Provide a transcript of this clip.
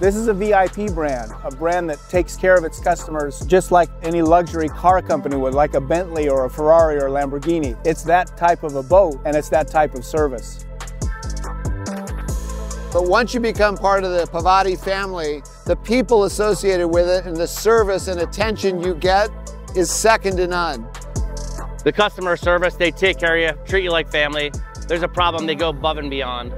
This is a VIP brand, a brand that takes care of its customers just like any luxury car company would, like a Bentley or a Ferrari or a Lamborghini. It's that type of a boat and it's that type of service. But once you become part of the Pavati family, the people associated with it and the service and attention you get is second to none. The customer service, they take care of you, treat you like family. There's a problem, they go above and beyond.